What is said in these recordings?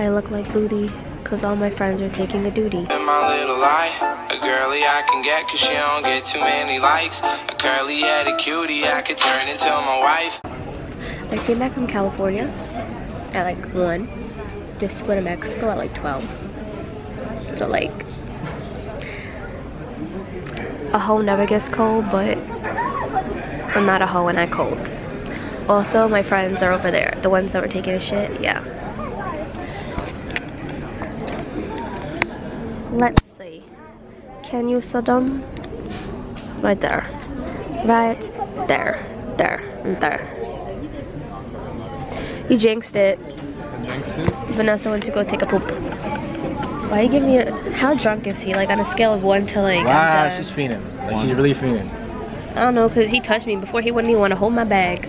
I look like booty because all my friends are taking a duty. My little lie, a girly I can get cause she don't get too many likes. A curly headed cutie I could turn into my wife. I came back from California at like 1. Just went to Mexico at like 12. So like, a hoe never gets cold, but I'm not a hoe and I cold. Also, my friends are over there. The ones that were taking a shit, yeah. Let's see. Can you Saddam? Right there. Right there. There. And there. You jinxed it. Vanessa went to go take a poop. Why you give me a... How drunk is he? Like on a scale of 1 to like... Wow, she's fiending. Like she's really fiending. I don't know, because he touched me before he wouldn't even want to hold my bag.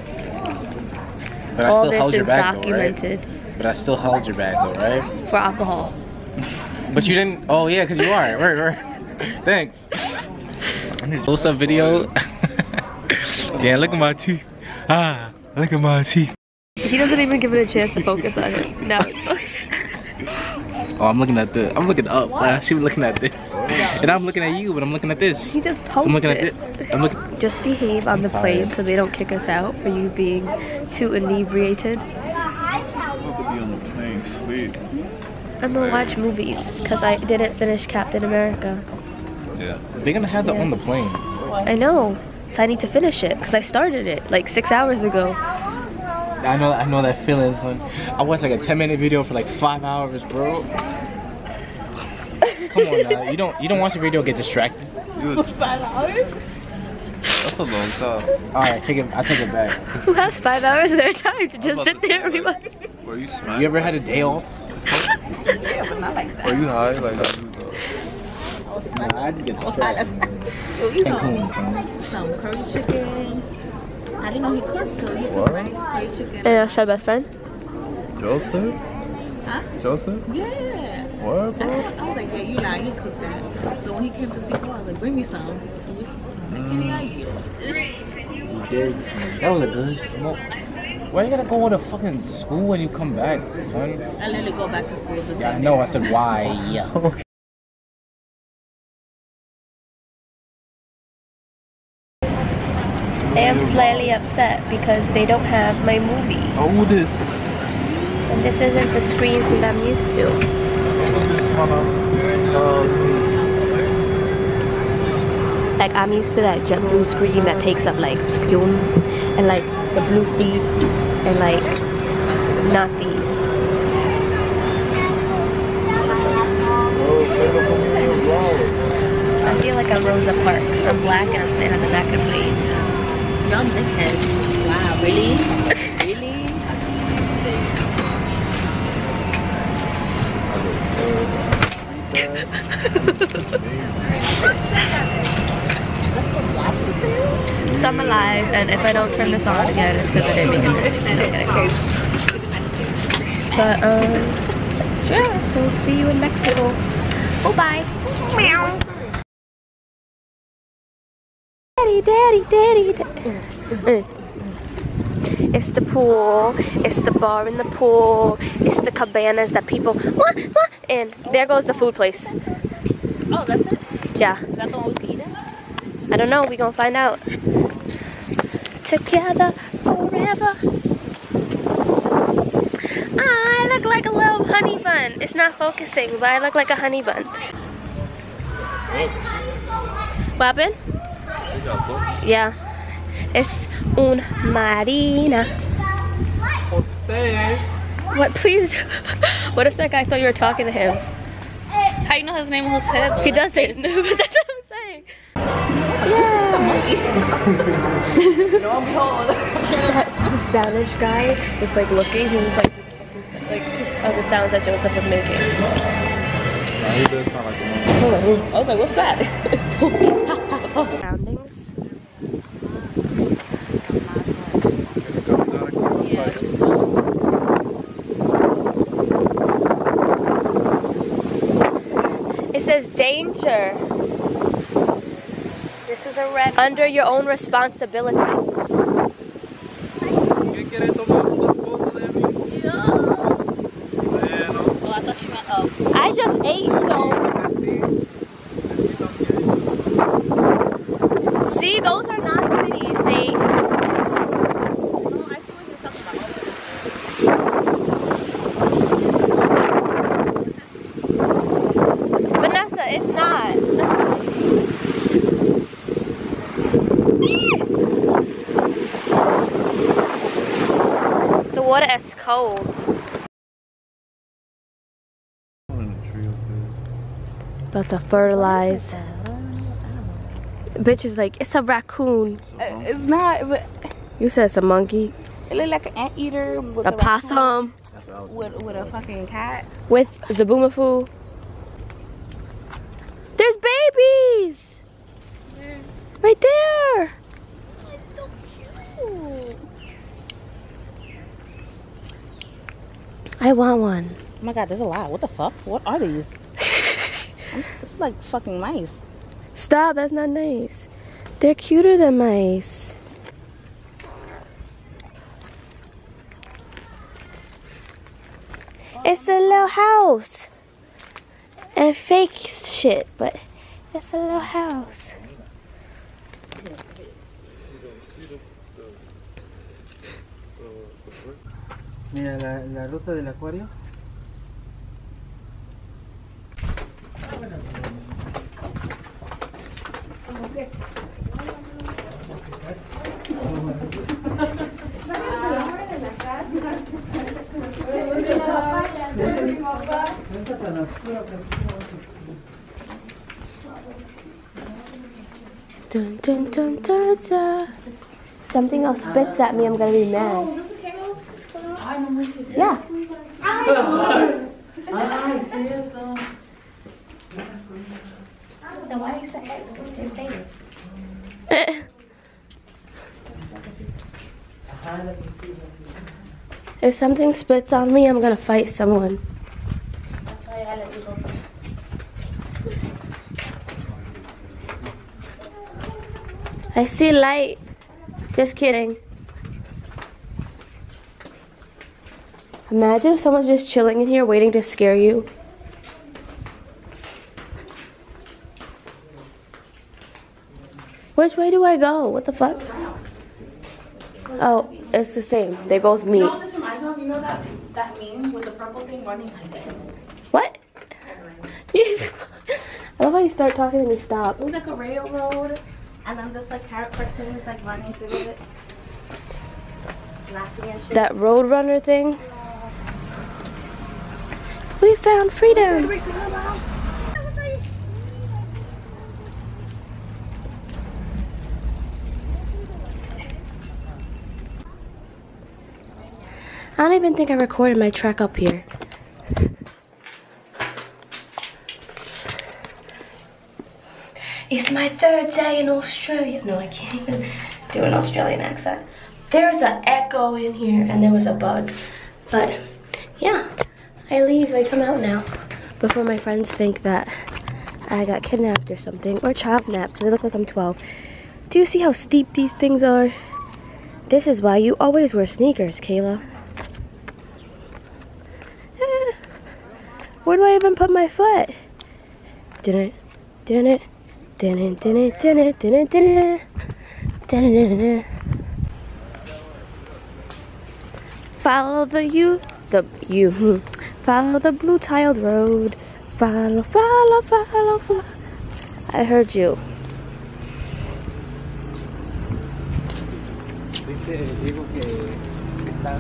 But I still this held is your bag though, documented right? But I still held your bag though, right? for alcohol. But you didn't. Oh yeah, cause you are. Right, right. Thanks. What's up, video? yeah, look at my teeth. Ah, look at my teeth. He doesn't even give it a chance to focus on it. Now it's focused. Oh, I'm looking at this. I'm looking up. Uh, she was looking at this, and I'm looking at you, but I'm looking at this. He just So posted I'm looking at it. this. I'm looking. Just behave on the plane so they don't kick us out for you being too inebriated. be on the plane, sleep. I'm gonna watch movies because I didn't finish Captain America. Yeah. They're gonna have that on the plane. I know, so I need to finish it because I started it like six hours ago. I know. I know that feeling. Son. I watched like a 10 minute video for like five hours, bro. Come on now. You don't. You don't watch a video get distracted. You was, that's a long time. All right, take it. I take it back. Who has five hours of their time to just sit to there and say, rewind? Were you smacked? You ever had a day off? Were you high? Like, how you was, Nah, I just get distracted. Cancun, son. some curry chicken. I didn't know he cooked, so he cooked rice, curry chicken. And that's my best friend. Joseph? Huh? Joseph? Yeah. What, bro? I was like, yeah, you lying, he cooked that. So when he came to see me, I was like, bring me some. So we, mm. yeah, You did. That was a good smoke. Why you gotta go to fucking school when you come back, son? I literally go back to school. the Yeah, I know. I said why. I am slightly upset because they don't have my movie. Oh, this. And this isn't the screens that I'm used to. Like I'm used to that JetBlue screen that takes up like boom and like the blue seats and like not these. I feel like I'm Rosa Parks. I'm black and I'm sitting on the back of the plane. Dickhead. Wow, really? really? So I'm alive, and if I don't turn this on again, it's because I didn't make it. But, um, yeah, so see you in Mexico. Oh, bye. Meow. Daddy, daddy, daddy. daddy. It's the pool, it's the bar in the pool, it's the cabanas that people, wah, wah, and there goes the food place. Oh, that's it? Yeah. Is that the one we can eat in? I don't know. We gonna find out. Together forever. I look like a little honey bun. It's not focusing, but I look like a honey bun. What happened? You got books? Yeah. It's un marina. Jose. What? Please. what if that guy thought you were talking to him? How you know his name was Ted? He does say no, but that's what I'm saying. Yeah. That's the Spanish guy was like looking. He was like, like just of the sounds that Joseph was making. Nah, he does sound like a man. I was like, what's that? Surroundings. It says danger. This is a red. Under your own responsibility. Cold. About to fertilize. Bitch is like, it's a raccoon. Uh, it's not, but You said it's a monkey. it looked like an anteater with A possum with, with a fucking cat. with Zoboomafoo. There's babies! Right there! I want one. Oh my god, there's a lot. What the fuck? What are these? it's like fucking mice. Stop, that's not nice. They're cuter than mice. It's a little house. And fake shit, but it's a little house. Mira la, la ruta del acuario. Dun dun dun dun dun. Something else spits at me, I'm gonna be mad. Oh, Yeah. If something spits on me, I'm gonna fight someone. I see light. Just kidding. Imagine if someone's just chilling in here waiting to scare you. Which way do I go? What the fuck? Oh, it's the same. They both meet. No, this reminds me of, you know that, that meme with the purple thing running? What? I love how you start talking and you stop. It was like a railroad, and then this like carrot cartoon is like running through it. Laughing and shit. That Roadrunner thing. We found freedom. I don't even think I recorded my track up here. It's my third day in Australia. No, I can't even do an Australian accent. There's an echo in here and there was a bug. But yeah, I leave, I come out now before my friends think that I got kidnapped or something or child napped I look like I'm 12. Do you see how steep these things are? This is why you always wear sneakers, Kayla. Eh, Where do I even put my foot? Didn't, didn't, didn't, didn't, didn't, didn't, didn't, didn't. Follow the you, the you. Follow the blue tiled road. Follow, follow, follow, follow. I heard you. Dice Diego que está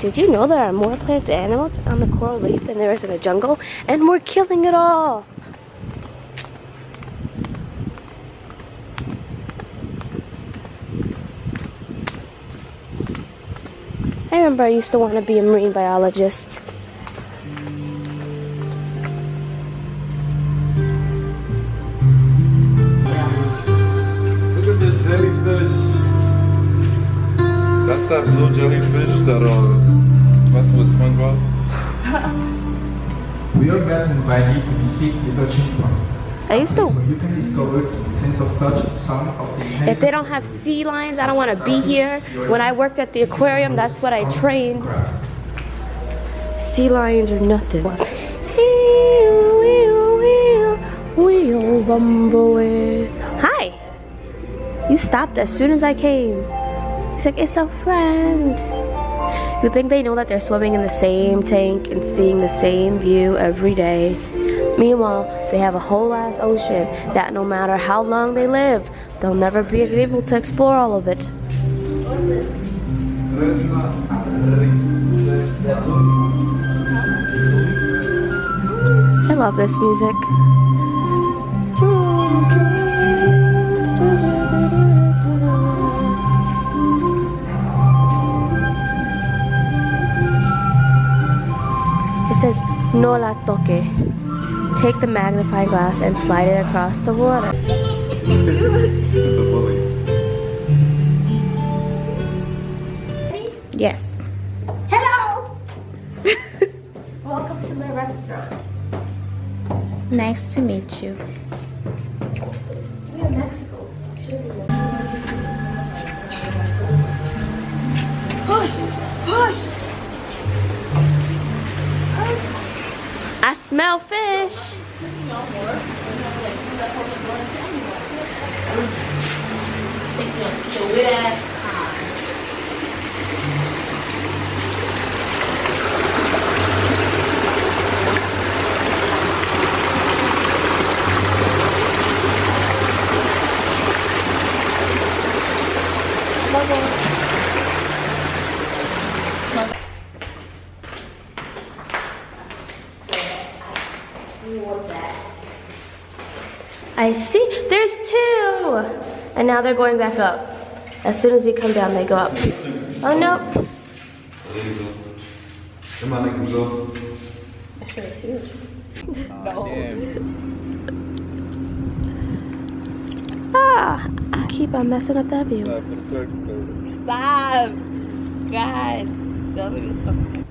Did you know there are more plants and animals on the coral reef than there is in a jungle? And we're killing it all! I remember I used to want to be a marine biologist. Look at the jellyfish. That's that blue jellyfish that uh, is messing with SpongeBob. We are glad to invite you to visit the touching point, I used to. you can discover the sense of touch, some of the If they don't have sea lions, I don't want to be here. When I worked at the aquarium, that's what I trained. Sea lions are nothing. Hi. You stopped as soon as I came. He's like, it's a friend. You think they know that they're swimming in the same tank and seeing the same view every day? Meanwhile, they have a whole ass ocean that no matter how long they live, they'll never be able to explore all of it. I love this music. It says, no la toque. Take the magnifying glass and slide it across the water. Yes. Hello. Welcome to my restaurant. Nice to meet you. Fish. I see. There's two. And now they're going back up. As soon as we come down, they go up. Oh no. There you go. Come on, make him go. Ah, I keep on messing up that view. Stop! God. That was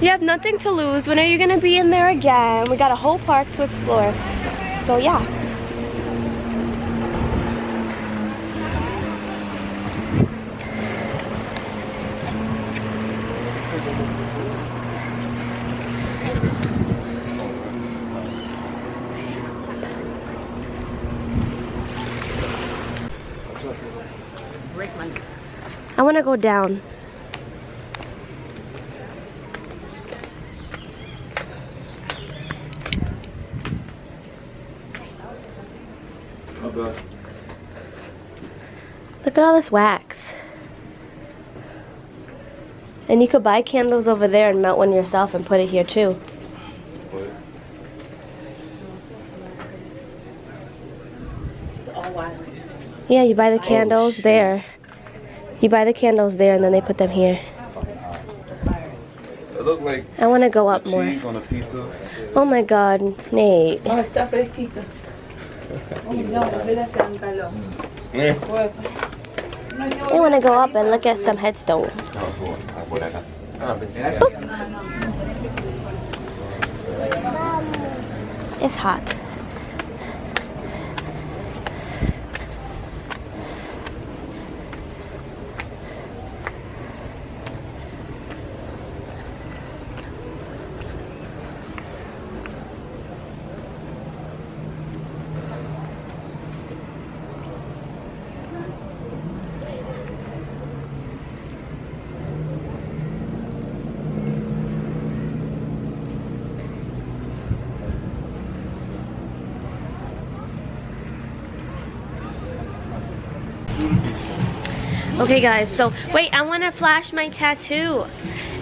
You have nothing to lose. When are you gonna be in there again? We got a whole park to explore. So yeah. I want to go down. How Look at all this wax. And you could buy candles over there and melt one yourself and put it here too. what? Yeah, you buy the oh, candles there. You buy the candles there and then they put them here. It look like I want to go up more. on a pizza. Oh my god, Nate. Oh, está fresquito. Uy, eh. no, mira que dan calor. I want to go up and look at some headstones. Ah, it's hot. Okay, guys, so wait, I want to flash my tattoo.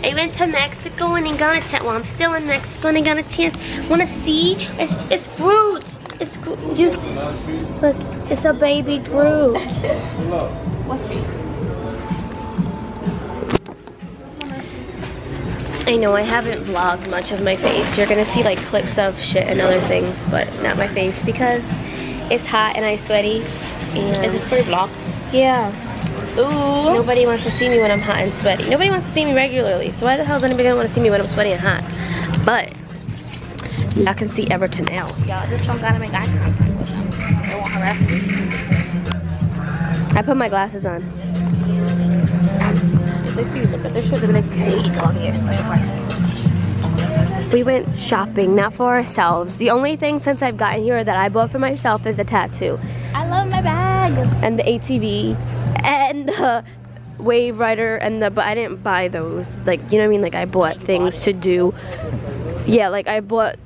I went to Mexico and I got a tattoo. Well, I'm still in Mexico and I got a tattoo. Want to see? It's it's Groot. It's Groot. You see? Look, it's a baby Groot. What street? I know I haven't vlogged much of my face. You're gonna see like clips of shit and other things, but not my face because it's hot and I'm sweaty. And Is this for your vlog? yeah. Ooh. Nobody wants to see me when I'm hot and sweaty. Nobody wants to see me regularly. So why the hell is anybody gonna want to see me when I'm sweaty and hot? But I can see Everton else. Y'all just don't gotta make eye contact with them. They won't harass you. I put my glasses on. They see look at this shit, they're like, hey, dog here, special price. We went shopping, not for ourselves. The only thing since I've gotten here that I bought for myself is the tattoo I love my bag. and the ATV and the Wave Rider and the. But I didn't buy those. Like you know what I mean? Like I bought things to do. Yeah, like I bought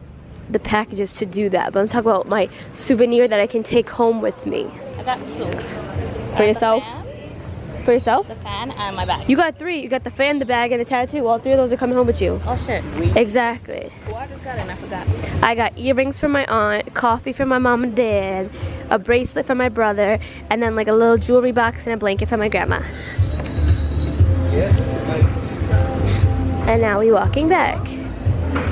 the packages to do that. But I'm talking about my souvenir that I can take home with me. I got two. For yourself? The fan, For yourself? the fan and my bag. You got three. You got the fan, the bag, and the tattoo. All three of those are coming home with you. oh shit. Exactly. Oh, I just got it and I forgot. I got earrings from my aunt, coffee from my mom and dad, a bracelet from my brother, and then like a little jewelry box and a blanket from my grandma. And now we're walking back.